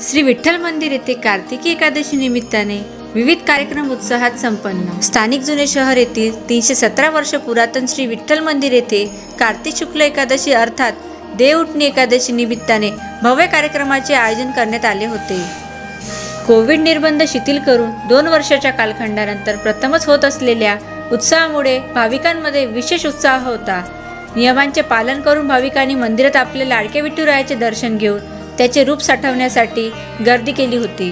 श्री विठ्ठल मंदिर येथे कार्तिकी एकादशी निमित्ताने विविध कार्यक्रम उत्साहात संपन्न. स्थानिक जुने शहर येथील तीनशे सतरा वर्ष पुरातन श्री विठ्ठल मंदिर येथे कार्तिक शुक्ल एकादशी अर्थात देवउठणी एकादशी निमित्ताने भव्य कार्यक्रमाचे आयोजन करण्यात आले होते. कोविड निर्बंध शिथिल करून दोन वर्षाच्या कालखंडानंतर प्रथमच होत असलेल्या उत्साहामुळे भाविकांमध्ये विशेष उत्साह होता. नियमांचे पालन करून भाविकांनी मंदिरात आपल्या लाडके विठुरायाचे दर्शन घेऊन त्याचे रूप साठवण्यासाठी गर्दी केली होती.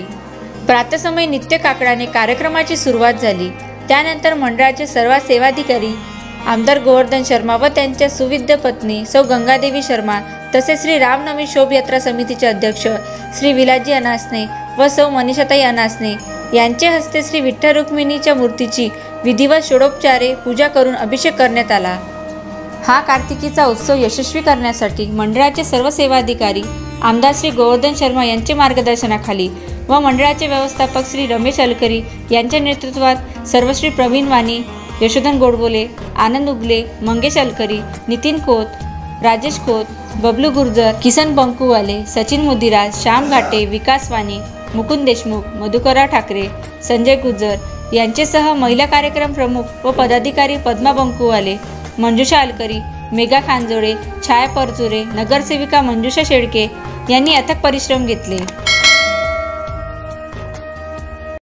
प्रातसमय नित्य काकडाने कार्यक्रमाची सुरुवात झाली. त्यानंतर मंडळाचे सर्व सेवाधिकारी आमदार गोवर्धन शर्मा व त्यांच्या सुविद्य पत्नी सौ गंगादेवी शर्मा तसेच श्री रामनवमी शोभयात्रा समितीचे अध्यक्ष श्री विलाजी अनासने व सौ मनीषाताई अनासने यांचे हस्ते श्री विठ्ठल रुक्मिणीच्या मूर्तीची विधिवत षोडोपचारे पूजा करून अभिषेक करण्यात आला. हा कार्तिकीचा उत्सव यशस्वी करण्यासाठी मंडळाचे सर्व सेवाधिकारी आमदार श्री गोवर्धन शर्मा यांचे मार्गदर्शनाखाली व मंडळाचे व्यवस्थापक श्री रमेश अलकरी यांच्या नेतृत्वात सर्वश्री प्रवीण वाणी यशोधन गोडबोले आनंद उगले मंगेश अलकरी नितीन खोत राजेश खोत बबलू गुर्जर किसन बंकूवाले सचिन मुदिराज श्याम घाटे विकास वाणी मुकुंद देशमुख मधुकरा ठाकरे संजय गुर्जर यांचेसह महिला कार्यक्रम प्रमुख व पदाधिकारी पद्मा बंकूवाले मंजुषा अलकरी मेघा खानजोडे छाया परचुरे नगरसेविका मंजुषा शेळके यांनी अथक परिश्रम घेतले.